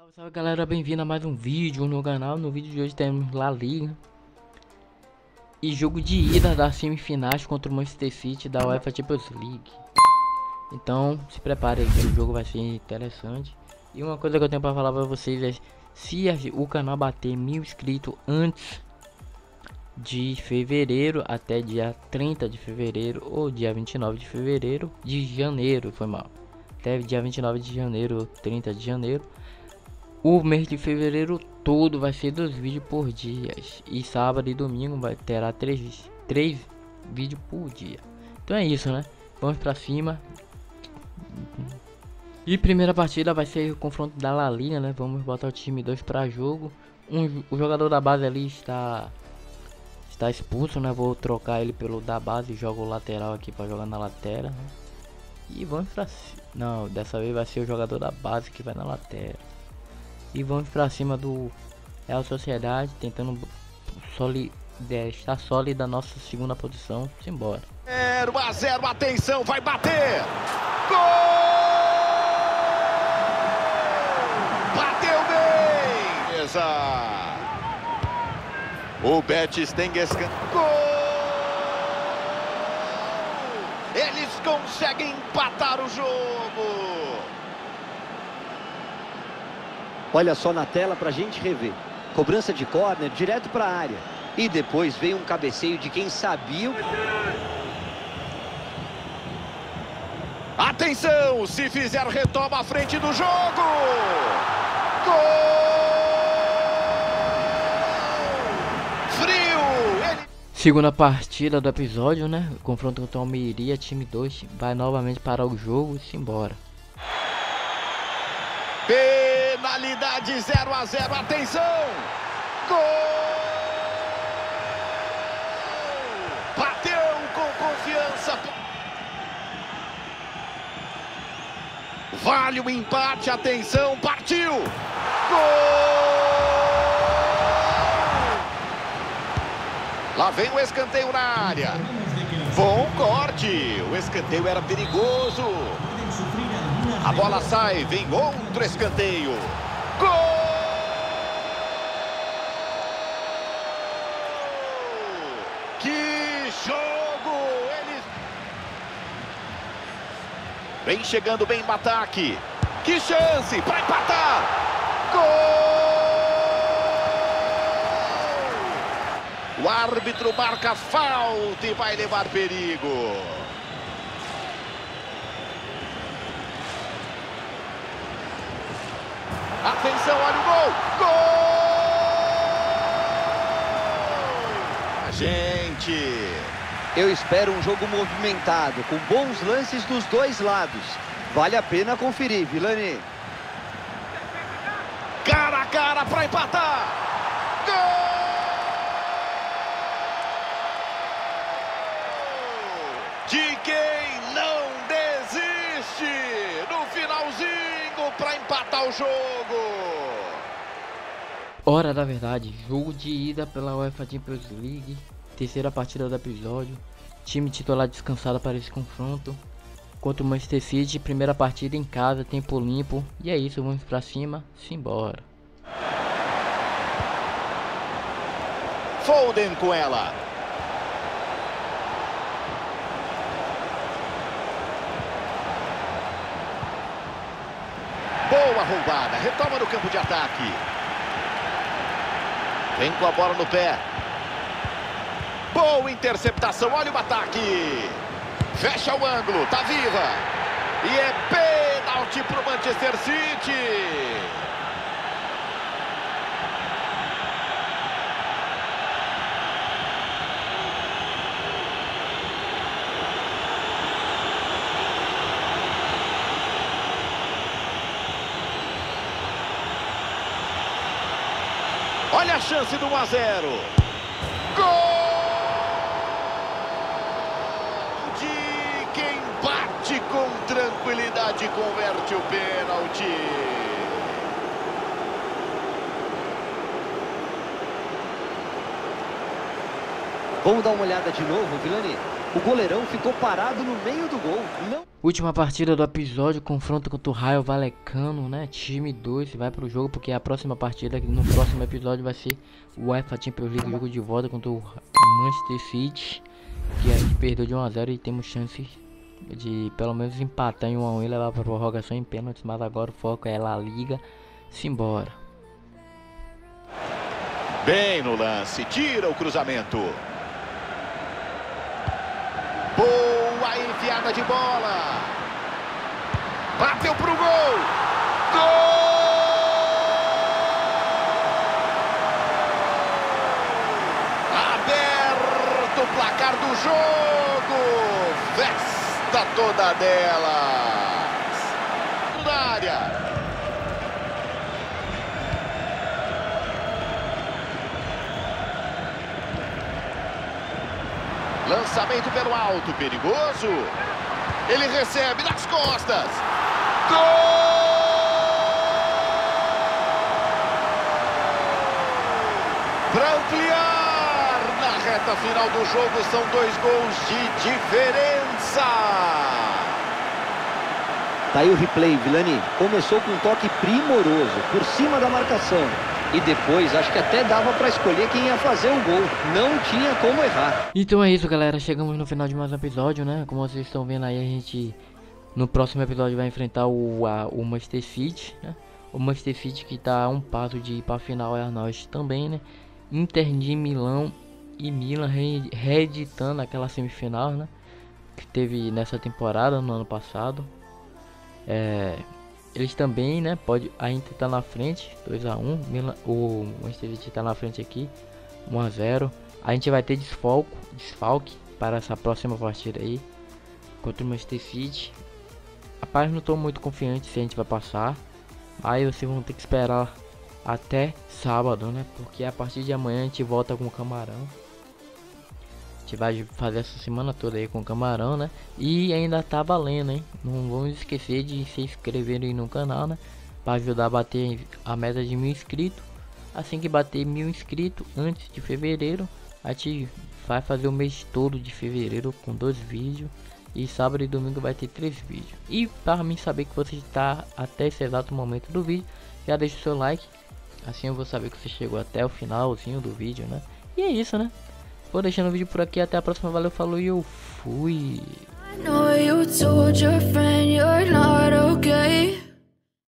Salve, salve galera, bem-vindo a mais um vídeo no canal. No vídeo de hoje temos La Liga e jogo de ida das semifinais contra o Manchester City da UEFA Champions League. Então, se prepare que o jogo vai ser interessante. E uma coisa que eu tenho para falar para vocês é se o canal bater mil inscritos antes de fevereiro até dia 30 de fevereiro ou dia 29 de fevereiro de janeiro, foi mal. Até dia 29 de janeiro, 30 de janeiro o mês de fevereiro todo vai ser dois vídeos por dia. E sábado e domingo vai terá três, três vídeos por dia. Então é isso, né? Vamos pra cima. E primeira partida vai ser o confronto da La Liga, né? Vamos botar o time 2 para jogo. Um, o jogador da base ali está está expulso, né? Vou trocar ele pelo da base e jogo o lateral aqui para jogar na lateral. Né? E vamos pra Não, dessa vez vai ser o jogador da base que vai na lateral. E vamos para cima do Real Sociedade, tentando soli é, estar sólida nossa segunda posição. Simbora. 0 a 0, atenção, vai bater! Gol! Bateu bem! Beleza! O Betis tem. Gol! Eles conseguem empatar o jogo! Olha só na tela para a gente rever. Cobrança de córner direto para a área. E depois veio um cabeceio de quem sabia... Atenção! Se fizer, retoma a frente do jogo! Gol! Frio! Ele... Segunda partida do episódio, né? O confronto contra o Almeria, time 2, vai novamente para o jogo e se embora. Penalidade 0 a 0. Atenção! Gol! Bateu com confiança. Vale o empate. Atenção, partiu! Gol! Lá vem o escanteio na área. Bom corte. O escanteio era perigoso. A bola sai, vem outro escanteio. Gol! Que jogo! Eles... Vem chegando bem no ataque. Que chance para empatar! Gol! O árbitro marca falta e vai levar perigo. Atenção, olha o gol! Gol! Gente! Eu espero um jogo movimentado, com bons lances dos dois lados. Vale a pena conferir, Vilani. Cara a cara para empatar! Gol! De quem não desiste o jogo. Hora da verdade, jogo de ida pela UEFA Champions League, terceira partida do episódio. Time titular descansado para esse confronto contra o Manchester City, primeira partida em casa, tempo limpo. E é isso, vamos para cima, simbora. Foden com ela. Boa roubada, retoma no campo de ataque. Vem com a bola no pé. Boa interceptação, olha o ataque. Fecha o ângulo, tá viva. E é pênalti para o Manchester City. Olha a chance do 1 a 0. Gol! De quem bate com tranquilidade converte o pênalti. Vamos dar uma olhada de novo, Vilani? O goleirão ficou parado no meio do gol. Não... Última partida do episódio, confronto contra o Raio Valecano, né? Time 2 vai pro jogo, porque a próxima partida, no próximo episódio, vai ser o UEFA Champions League, jogo de volta contra o Manchester City. Que a gente perdeu de 1x0 e temos chance de pelo menos empatar em 1x1 e levar pra prorrogação em pênaltis. Mas agora o foco é La Liga. Simbora. Bem no lance, tira o cruzamento. Boa enfiada de bola. Bateu pro gol. Gol! Aberto o placar do jogo. Festa toda dela. Na área. Lançamento pelo alto, perigoso. Ele recebe nas costas. Gol! Para ampliar na reta final do jogo, são dois gols de diferença. Tá aí o replay, Vilani. Começou com um toque primoroso, por cima da marcação. E depois, acho que até dava para escolher quem ia fazer o gol. Não tinha como errar. Então é isso, galera. Chegamos no final de mais um episódio, né? Como vocês estão vendo aí, a gente... No próximo episódio vai enfrentar o, a, o Manchester City, né? O Manchester City que tá a um passo de ir pra final é nós também, né? Inter de Milão e Milan re, reeditando aquela semifinal, né? Que teve nessa temporada, no ano passado. É... Eles também, né? Pode a Inter tá na frente, 2 a 1. o Manchester City tá na frente aqui, 1 a 0. A gente vai ter desfalco, desfalque para essa próxima partida aí contra o Manchester City. Rapaz, não tô muito confiante se a gente vai passar. Aí vocês vão ter que esperar até sábado, né? Porque a partir de amanhã a gente volta com o Camarão gente vai fazer essa semana toda aí com camarão, né? E ainda tá valendo, hein? Não vamos esquecer de se inscreverem no canal, né? Para ajudar a bater a meta de mil inscritos. Assim que bater mil inscritos antes de fevereiro, a gente vai fazer o mês todo de fevereiro com dois vídeos. E sábado e domingo vai ter três vídeos. E para mim saber que você está até esse exato momento do vídeo, já deixa o seu like. Assim eu vou saber que você chegou até o finalzinho do vídeo, né? E é isso, né? Vou deixando o vídeo por aqui. Até a próxima. Valeu, falou e eu fui.